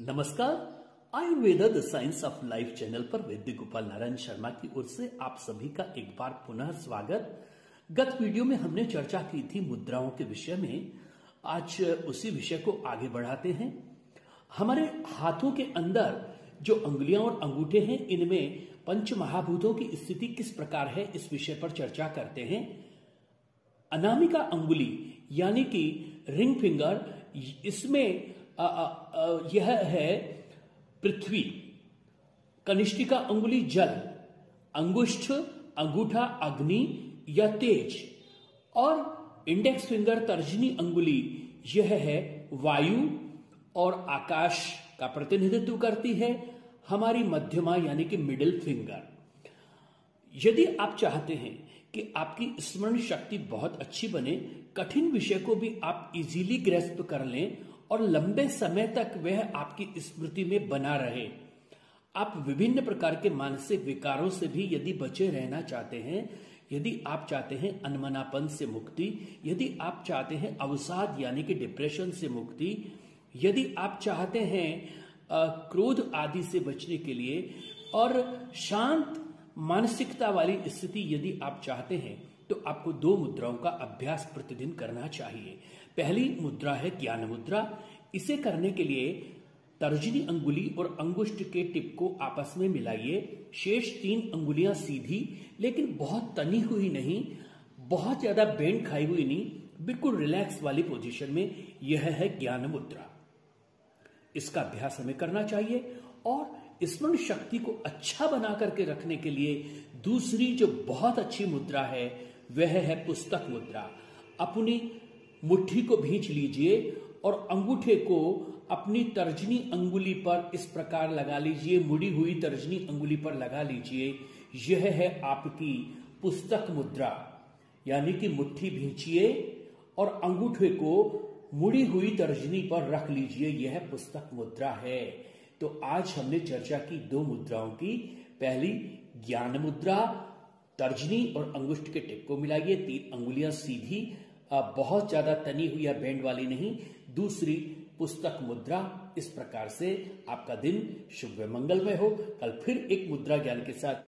नमस्कार Ayurveda the science of life channel पर वैद्य गोपाल नारायण शर्मा की ओर से आप सभी का एक बार पुनः स्वागत। गत वीडियो में हमने चर्चा की थी मुद्राओं के विषय में। आज उसी विषय को आगे बढ़ाते हैं। हमारे हाथों के अंदर जो अंगुलियाँ और अंगूठे हैं, इनमें पंच महाभूतों की स्थिति किस प्रकार है, इस विषय पर चर्चा करते हैं। अनामिका अंगुली, यानी कि रिंग फिंगर, इसमें यह है पृथ्वी। कनिष्ठिका अंगुली जल, अंगुष्ठ, अंगूठा, अग्नि या तेज। और इंडेक्स फिंगर तर्जनी अंगुली, यह है वायु और आकाश का प्रतिनिधित्व करती है हमारी मध्यमा यानी कि मिडिल फिंगर यदि आप चाहते हैं कि आपकी स्मरण शक्ति बहुत अच्छी बने, कठिन विषय को भी आप इजीली ग्रेस्प कर लें और लंबे समय तक वह आपकी स्मृति में बना रहे। आप विभिन्न प्रकार के मानसिक विकारों से भी यदि बचे रहना चाहते हैं यदि आप चाहते हैं अनमनापन से मुक्ति यदि आप चाहते हैं अवसाद यानी कि डिप्रेशन से मुक्ति यदि आप चाहते हैं आ, क्रोध आदि से बचने के लिए और शांत मानसिकता वाली स्थिति यदि आप चाहते हैं तो आपको दो मुद्राओं का अभ्यास प्रतिदिन करना चाहिए। पहली मुद्रा है ज्ञान मुद्रा। इसे करने के लिए तर्जनी अंगुली और अंगुष्ठ के टिप को आपस में मिलाइए। शेष तीन अंगुलियाँ सीधी, लेकिन बहुत तनी हुई नहीं, बहुत ज़्यादा बेंड खाई हुई नहीं, बिल्कुल रिलैक्स वाली पोजीशन में यह है ज्ञान मुद्रा। इसका अभ्यास हमें करना चाहिए और स्मरण शक्ति को अच्छा बना करके रखने के लिए दूसरी जो बहुत अच्छी मुद्रा है वह है पुस्तक मुद्रा। अपनी मुट्ठी को भींच लीजिए और अंगूठे को अपनी तर्जनी अंगुली पर इस प्रकार लगा लीजिए, मुड़ी हुई तर्जनी अंगुली पर लगा लीजिए। यह है आपकी पुस्तक मुद्रा। यानी कि मुट्ठी भींचिए और अंगूठे को मुड़ी हुई तर्जनी पर रख लीजिए। यह पुस्तक मुद्रा है। तो आज हमने चर्चा की दो मुद्राओं की। पहली, ज्ञान मुद्रा तर्जनी और अंगुष्ठ के टिप को मिलाइए। तीन अंगुलियाँ सीधी बहुत ज़्यादा तनी हुई या बैंड वाली नहीं। दूसरी, पुस्तक मुद्रा, इस प्रकार से आपका दिन शुभ मंगल में हो। कल फिर एक मुद्रा ज्ञान के साथ।